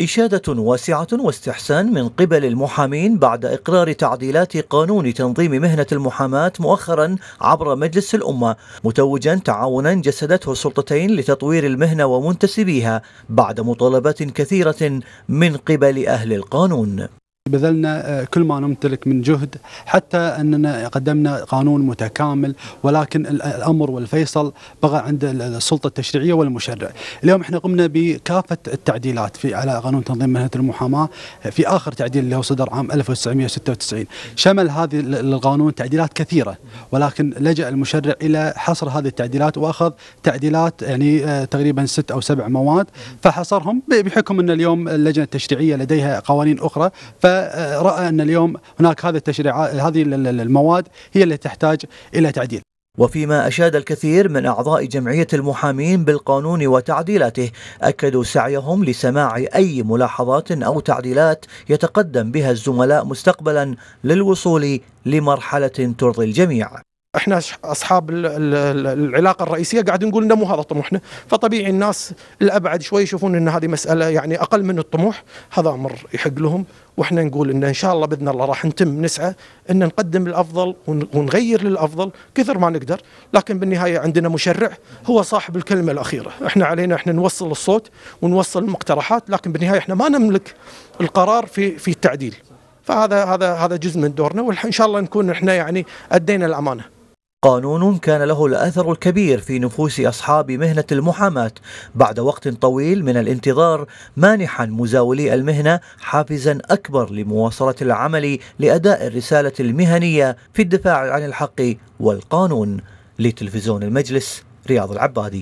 إشادة واسعة واستحسان من قبل المحامين بعد إقرار تعديلات قانون تنظيم مهنة المحاماة مؤخرا عبر مجلس الأمة متوجا تعاونا جسدته السلطتين لتطوير المهنة ومنتسبيها بعد مطالبات كثيرة من قبل أهل القانون. بذلنا آه، كل ما نمتلك من جهد حتى أننا قدمنا قانون متكامل ولكن الأمر والفيصل بقى عند السلطة التشريعية والمشرع. اليوم إحنا قمنا بكافة التعديلات في على قانون تنظيم مهنة المحاماة في آخر تعديل اللي هو صدر عام 1996 شمل هذه القانون تعديلات كثيرة ولكن لجأ المشرع إلى حصر هذه التعديلات وأخذ تعديلات يعني آه، تقريبا ست أو سبع مواد فحصرهم بحكم أن اليوم اللجنة التشريعية لديها قوانين أخرى ف رأى أن اليوم هناك هذه التشريعات هذه المواد هي اللي تحتاج إلى تعديل. وفيما أشاد الكثير من أعضاء جمعية المحامين بالقانون وتعديلاته أكدوا سعيهم لسماع أي ملاحظات أو تعديلات يتقدم بها الزملاء مستقبلا للوصول لمرحلة ترضي الجميع إحنا أصحاب العلاقة الرئيسية قاعد نقول إنه مو هذا طموحنا فطبيعي الناس الابعد شوي يشوفون إن هذه مسألة يعني أقل من الطموح. هذا أمر يحق لهم وإحنا نقول إن إن شاء الله بإذن الله راح نتم نسعى إن نقدم الأفضل ونغير للأفضل كثر ما نقدر. لكن بالنهاية عندنا مشرع هو صاحب الكلمة الأخيرة. إحنا علينا إحنا نوصل الصوت ونوصل المقترحات لكن بالنهاية إحنا ما نملك القرار في في التعديل. فهذا هذا هذا جزء من دورنا وان شاء الله نكون إحنا يعني أدينا الأمانة. قانون كان له الأثر الكبير في نفوس أصحاب مهنة المحاماة بعد وقت طويل من الانتظار مانحا مزاولي المهنة حافزا أكبر لمواصلة العمل لأداء الرسالة المهنية في الدفاع عن الحق والقانون. لتلفزيون المجلس رياض العبادي.